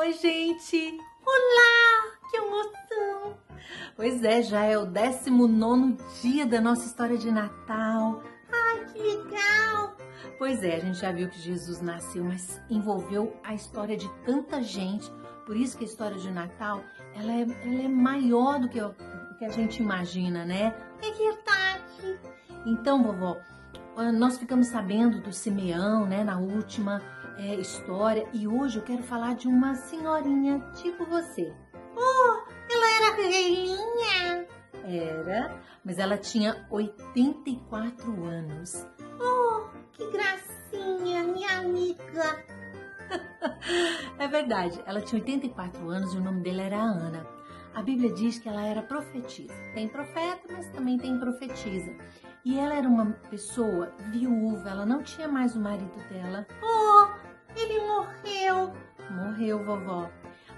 Oi, gente! Olá! Que emoção! Pois é, já é o 19 dia da nossa história de Natal. Ai, que legal! Pois é, a gente já viu que Jesus nasceu, mas envolveu a história de tanta gente. Por isso que a história de Natal, ela é, ela é maior do que, o que a gente imagina, né? É verdade! Então, vovó, ah, nós ficamos sabendo do Simeão, né, na última é, história, e hoje eu quero falar de uma senhorinha tipo você. Oh, ela era velhinha? Era, mas ela tinha 84 anos. Oh, que gracinha, minha amiga. é verdade, ela tinha 84 anos e o nome dela era Ana. A Bíblia diz que ela era profetisa. Tem profeta, mas também tem profetisa. E ela era uma pessoa viúva, ela não tinha mais o marido dela. Oh, ele morreu. Morreu, vovó.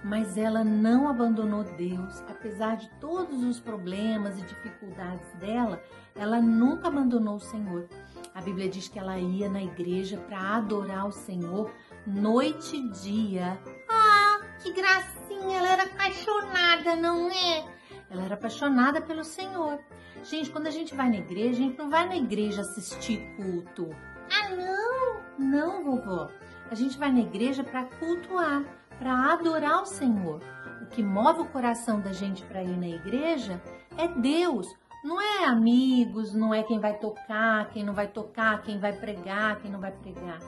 Mas ela não abandonou Deus, apesar de todos os problemas e dificuldades dela, ela nunca abandonou o Senhor. A Bíblia diz que ela ia na igreja para adorar o Senhor noite e dia. Ah, que gracinha! Ela era apaixonada, não é? Ela era apaixonada pelo Senhor. Gente, quando a gente vai na igreja, a gente não vai na igreja assistir culto. Ah, não? Não, vovó. A gente vai na igreja para cultuar, para adorar o Senhor. O que move o coração da gente para ir na igreja é Deus. Não é amigos, não é quem vai tocar, quem não vai tocar, quem vai pregar, quem não vai pregar.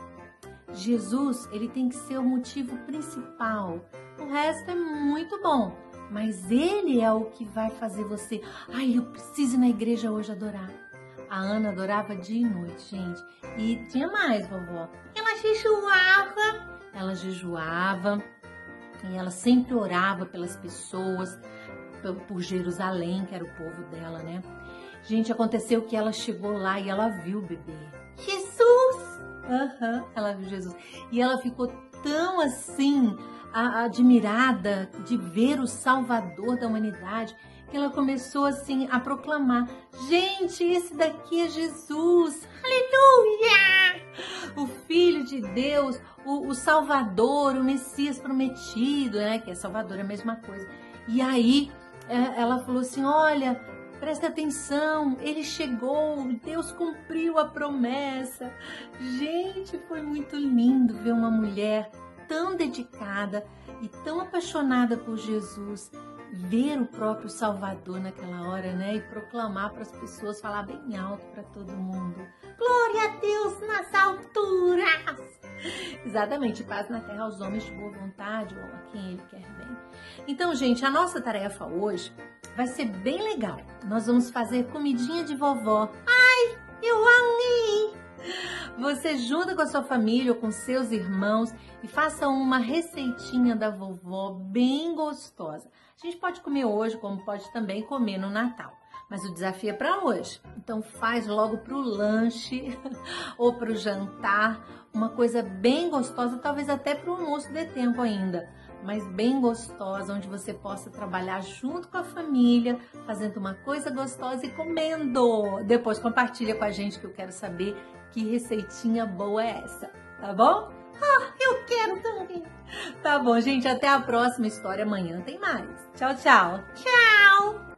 Jesus, ele tem que ser o motivo principal. O resto é muito bom, mas ele é o que vai fazer você. Ai, eu preciso ir na igreja hoje adorar. A Ana adorava dia e noite, gente. E tinha mais, vovó. Ela jejuava. Ela jejuava. E ela sempre orava pelas pessoas, por Jerusalém, que era o povo dela, né? Gente, aconteceu que ela chegou lá e ela viu o bebê. Jesus! Uhum, ela viu Jesus. E ela ficou tão assim, admirada de ver o Salvador da humanidade, que ela começou assim a proclamar: gente, esse daqui é Jesus, aleluia! Filho de Deus, o, o Salvador, o Messias prometido, né? Que é Salvador, é a mesma coisa. E aí é, ela falou assim: olha, presta atenção, ele chegou, Deus cumpriu a promessa. Gente, foi muito lindo ver uma mulher tão dedicada e tão apaixonada por Jesus, ver o próprio Salvador naquela hora, né? E proclamar para as pessoas, falar bem alto para todo mundo. Glória a Deus nas alturas! Exatamente, paz na terra aos homens de boa vontade ou a quem ele quer bem. Então, gente, a nossa tarefa hoje vai ser bem legal. Nós vamos fazer comidinha de vovó. Você junta com a sua família ou com seus irmãos e faça uma receitinha da vovó bem gostosa. A gente pode comer hoje, como pode também comer no Natal. Mas o desafio é para hoje. Então faz logo para o lanche ou para o jantar uma coisa bem gostosa, talvez até para o almoço dê tempo ainda, mas bem gostosa, onde você possa trabalhar junto com a família, fazendo uma coisa gostosa e comendo. Depois compartilha com a gente que eu quero saber que receitinha boa é essa, tá bom? Ah, eu quero também. Tá bom, gente, até a próxima história amanhã tem mais. Tchau, tchau. Tchau.